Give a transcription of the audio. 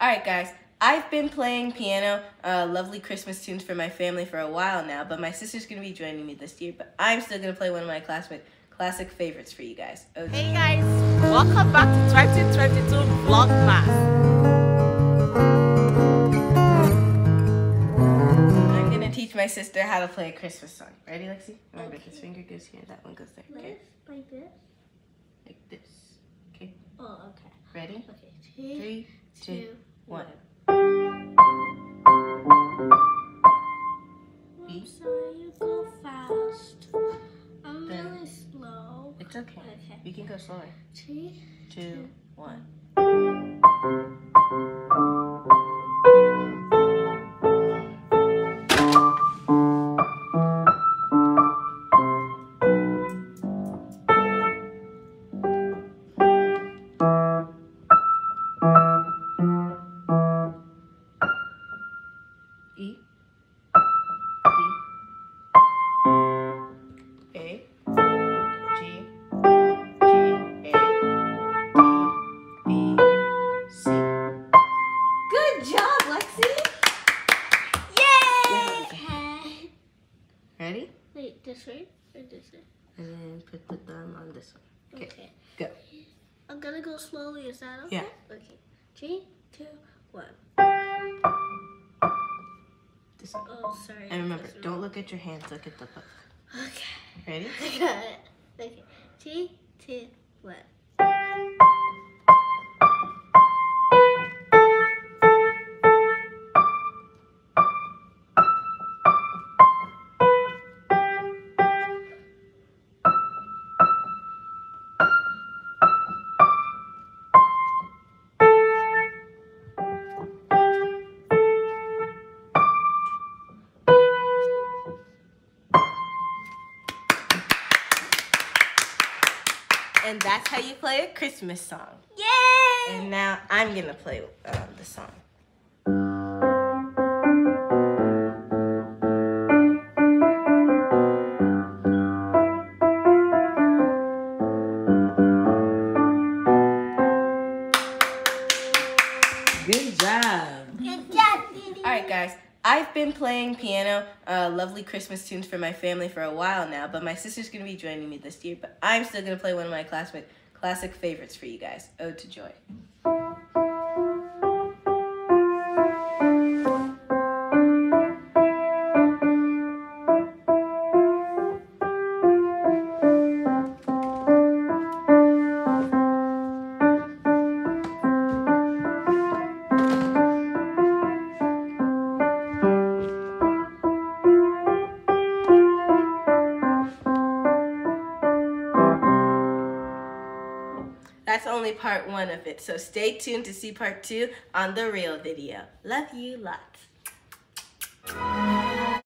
All right, guys. I've been playing piano, uh, lovely Christmas tunes for my family for a while now, but my sister's going to be joining me this year. But I'm still going to play one of my classmate classic favorites for you guys. Oh, hey guys, welcome back to 2022 Vlogmas. I'm going to teach my sister how to play a Christmas song. Ready, Lexi? Remember, okay. this finger goes here, that one goes there. Okay? Like this? Like this. Okay? Oh, okay. Ready? Okay. Three, two, one. I'm sorry you go fast. I'm then really slow. It's okay. Okay. You can go slower. Three, two, one. Ready? Wait, this way or this way? And then put the thumb on this one. Okay. okay. Go. I'm gonna go slowly. Is that okay? Yeah. Okay. Three, two, one. Oh, sorry. And remember, don't look at your hands. Look at the book. Okay. Ready? I got it. Okay. Three, two, one. And that's how you play a Christmas song. Yay! And now I'm gonna play um, the song. Good job. Good job, Didi. All right, guys. I've been playing piano, uh, lovely Christmas tunes for my family for a while now, but my sister's going to be joining me this year. But I'm still going to play one of my classmate classic favorites for you guys, Ode to Joy. Only part one of it, so stay tuned to see part two on the real video. Love you lots.